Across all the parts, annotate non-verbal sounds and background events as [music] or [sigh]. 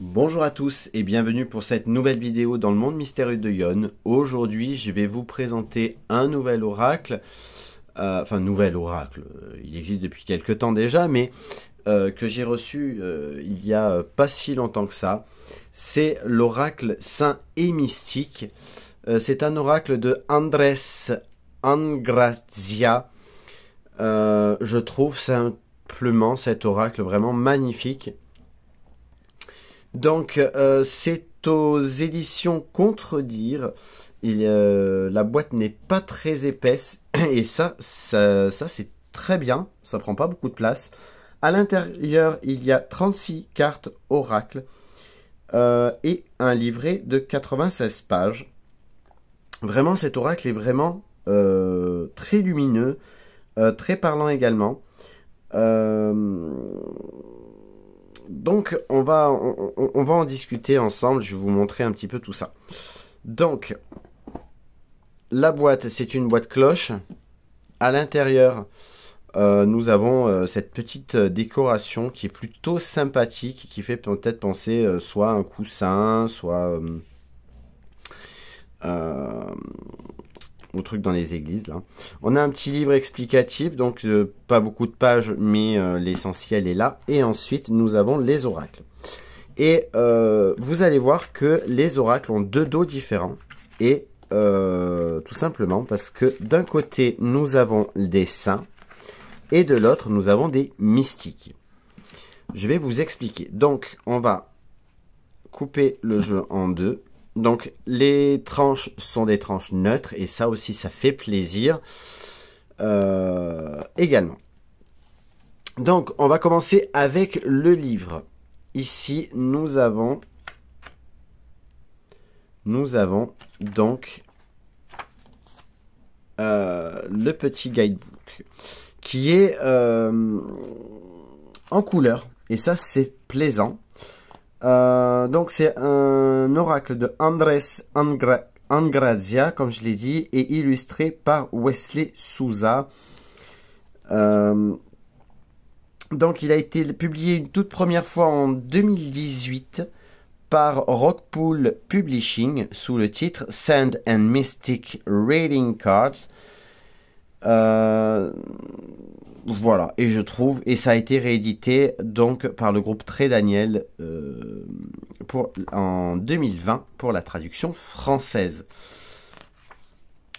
Bonjour à tous et bienvenue pour cette nouvelle vidéo dans le monde mystérieux de Yon. Aujourd'hui, je vais vous présenter un nouvel oracle, euh, enfin nouvel oracle, euh, il existe depuis quelques temps déjà, mais euh, que j'ai reçu il y a pas si longtemps que ça. C'est l'oracle saint et mystique. C'est un oracle de Andrés Angrazia. je trouve simplement cet oracle vraiment magnifique. Donc, euh, c'est aux éditions Contredire. Euh, la boîte n'est pas très épaisse. [clears throat] Et ça, ça, c'est très bien. Ça prend pas beaucoup de place. À l'intérieur, il y a 36 cartes oracle. Euh, et un livret de 96 pages. Vraiment, cet oracle est vraiment très lumineux, très parlant également. Euh, donc, on va, en discuter ensemble. Je vais vous montrer un petit peu tout ça. Donc, la boîte, c'est une boîte cloche. À l'intérieur, euh, nous avons euh, cette petite décoration qui est plutôt sympathique, qui fait peut-être penser euh, soit un coussin, soit au truc dans les églises. Là. On a un petit livre explicatif, donc euh, pas beaucoup de pages, mais euh, l'essentiel est là. Et ensuite, nous avons les oracles. Et euh, vous allez voir que les oracles ont deux dos différents. Et tout simplement parce que d'un côté, nous avons des saints. Et de l'autre, nous avons des mystiques. Je vais vous expliquer. Donc, on va couper le jeu en deux. Donc les tranches sont des tranches neutres et ça aussi ça fait plaisir euh, également. Donc on va commencer avec le livre. Ici nous avons nous avons donc euh, le petit guidebook qui est euh, en couleur et ça c'est plaisant euh, donc c'est un oracle de Andrés Angrazia, comme je l'ai dit, et illustré par Wesley Souza. Euh, donc il a été publié une toute première fois en 2018 par Rockpool Publishing sous le titre Sand and Mystic Reading Cards. Euh, voilà, et je trouve, et ça a été réédité donc par le groupe Très Daniel euh, en 2020 pour la traduction française.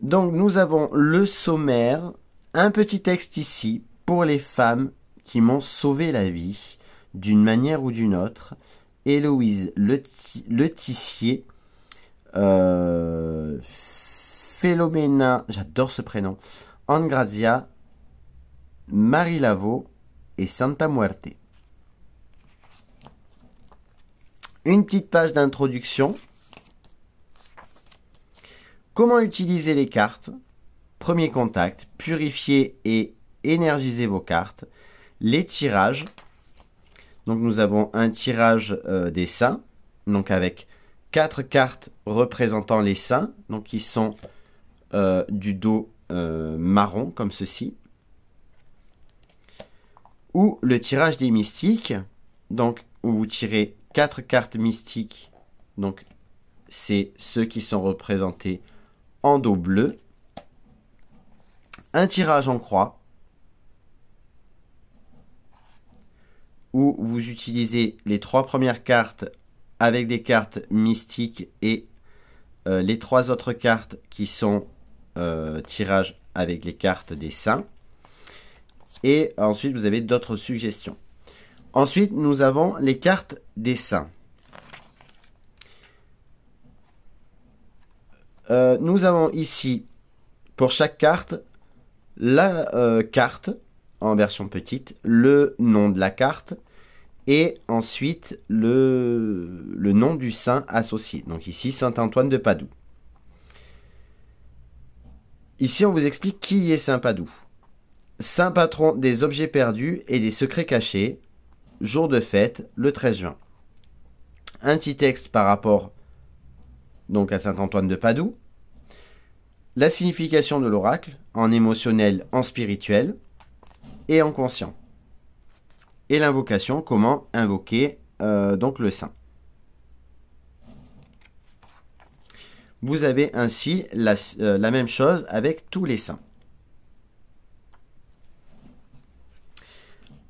Donc nous avons le sommaire, un petit texte ici pour les femmes qui m'ont sauvé la vie d'une manière ou d'une autre. Héloïse Le, euh, j'adore ce prénom, Angrazia, Marie Laveau et Santa Muerte. Une petite page d'introduction. Comment utiliser les cartes? Premier contact, purifier et énergiser vos cartes. Les tirages. Donc nous avons un tirage euh, des saints, donc avec quatre cartes représentant les saints, donc qui sont euh, du dos euh, marron comme ceci ou le tirage des mystiques, donc où vous tirez quatre cartes mystiques, donc c'est ceux qui sont représentés en dos bleu, un tirage en croix, où vous utilisez les trois premières cartes avec des cartes mystiques et euh, les trois autres cartes qui sont euh, tirage avec les cartes des saints. Et ensuite, vous avez d'autres suggestions. Ensuite, nous avons les cartes des saints. Euh, nous avons ici, pour chaque carte, la euh, carte en version petite, le nom de la carte et ensuite le, le nom du saint associé. Donc ici, Saint Antoine de Padoue. Ici, on vous explique qui est Saint Padoue. Saint patron des objets perdus et des secrets cachés, jour de fête, le 13 juin. Un petit texte par rapport donc à Saint Antoine de Padoue. La signification de l'oracle, en émotionnel, en spirituel et en conscient. Et l'invocation, comment invoquer euh, donc le saint. Vous avez ainsi la euh, même chose avec tous les saints.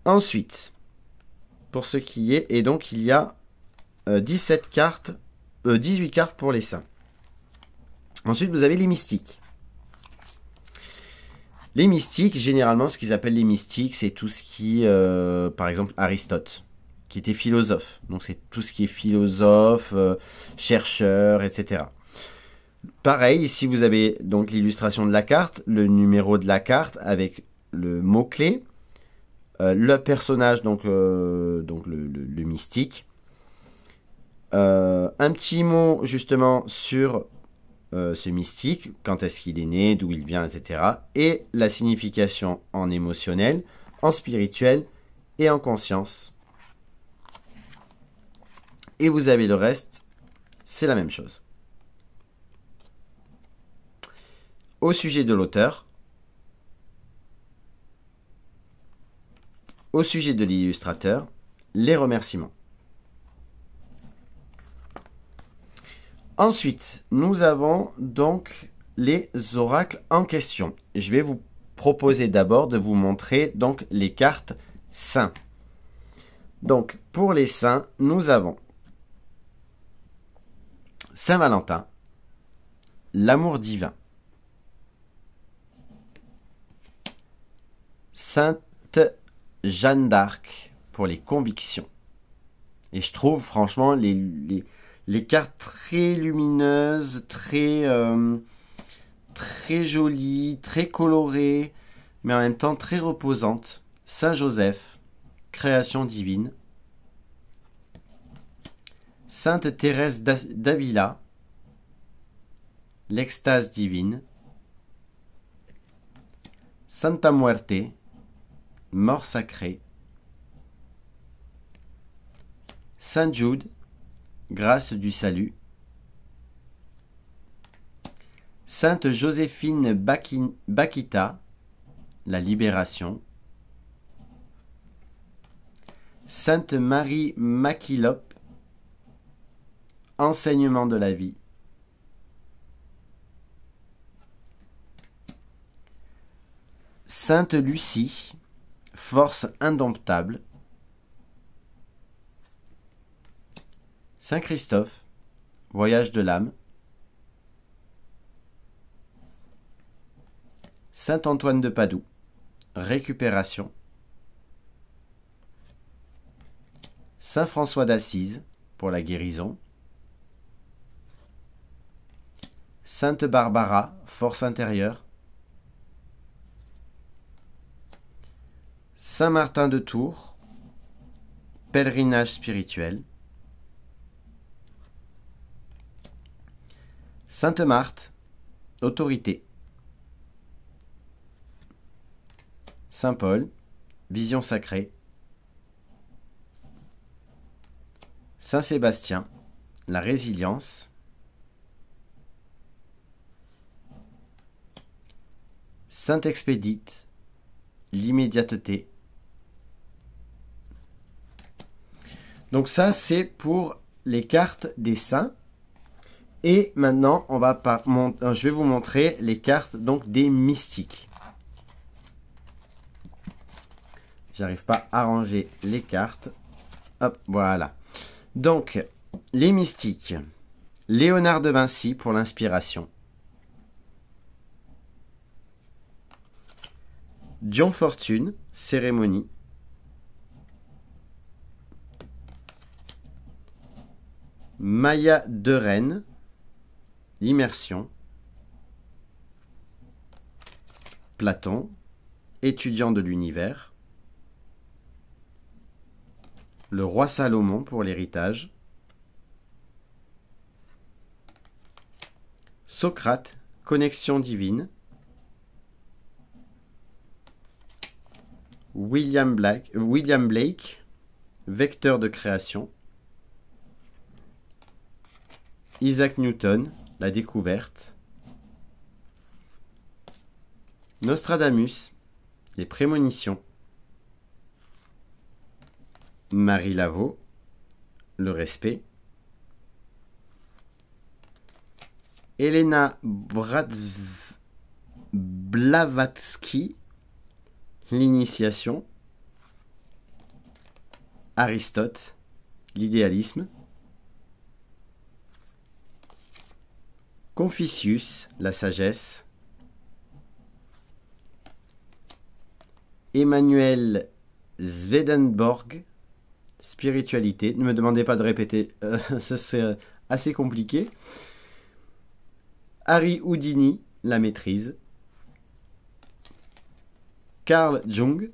Ensuite, pour ce qui est, et donc il y a 17 euh, cartes, 18 cartes pour les saints. Ensuite, vous avez les mystiques. Les mystiques, généralement, ce qu'ils appellent les mystiques, c'est tout ce qui, euh, par exemple, Aristote, qui était philosophe. Donc, c'est tout ce qui est philosophe, euh, chercheur, etc. Pareil, ici, vous avez donc l'illustration de la carte, le numéro de la carte avec le mot-clé, euh, le personnage, donc, donc le mystique. un petit mot, justement, sur euh, ce mystique, quand est-ce qu'il est né, d'où il vient, etc. Et la signification en émotionnel, en spirituel et en conscience. Et vous avez le reste, c'est la même chose. Au sujet de l'auteur, au sujet de l'illustrateur, les remerciements. Ensuite, nous avons donc les oracles en question. Je vais vous proposer d'abord de vous montrer donc les cartes saints. Donc, pour les saints, nous avons Saint-Valentin, l'amour divin, Sainte Jeanne d'Arc pour les convictions. Et je trouve franchement les, cartes très lumineuses, très, euh, très jolies, très colorées, mais en même temps très reposantes. Saint Joseph, création divine. Sainte Thérèse d'Avila, l'extase divine. Santa Muerte, mort sacrée. Saint Jude, grâce du salut. Sainte Joséphine Bakita, la libération. Sainte Marie Maquilope, enseignement de la vie. Sainte Lucie, force indomptable. Saint Christophe, voyage de l'âme. Saint Antoine de Padoue, récupération. Saint François d'Assise, pour la guérison. Sainte Barbara, force intérieure. Saint Martin de Tours, pèlerinage spirituel. Sainte Marthe, autorité. Saint Paul, vision sacrée. Saint Sébastien, la résilience. Sainte Expédite, l'immédiateté. Donc ça, c'est pour les cartes des saints. Et maintenant, on va euh, je vais vous montrer les cartes donc des mystiques. J'arrive pas à ranger les cartes. Hop, voilà. Donc, les mystiques. Léonard de Vinci pour l'inspiration. Dion Fortune, cérémonie. Maya de Rennes, l'immersion, Platon, étudiant de l'univers, le roi Salomon pour l'héritage, Socrate, connexion divine, William Blake, vecteur de création, Isaac Newton, la découverte. Nostradamus, les prémonitions. Marie Laveau, le respect. Elena Blavatsky, L'initiation. Aristote, l'idéalisme. Confucius, la sagesse. Emmanuel Swedenborg, spiritualité. Ne me demandez pas de répéter, euh, [laughs] ce serait assez compliqué. Harry Houdini, la maîtrise. Carl Jung,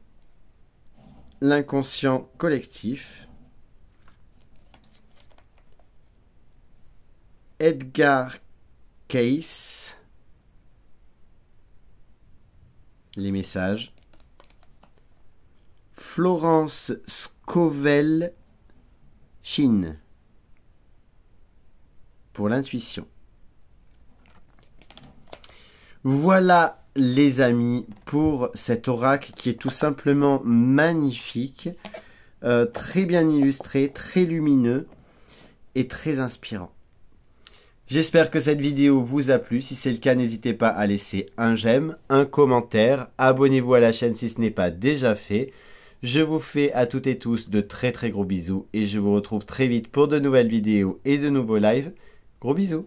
l'inconscient collectif. Edgar Les messages. Florence Scovel, Chine, pour l'intuition. Voilà les amis pour cet oracle qui est tout simplement magnifique, euh, très bien illustré, très lumineux et très inspirant. J'espère que cette vidéo vous a plu. Si c'est le cas, n'hésitez pas à laisser un j'aime, un commentaire. Abonnez-vous à la chaîne si ce n'est pas déjà fait. Je vous fais à toutes et tous de très très gros bisous et je vous retrouve très vite pour de nouvelles vidéos et de nouveaux lives. Gros bisous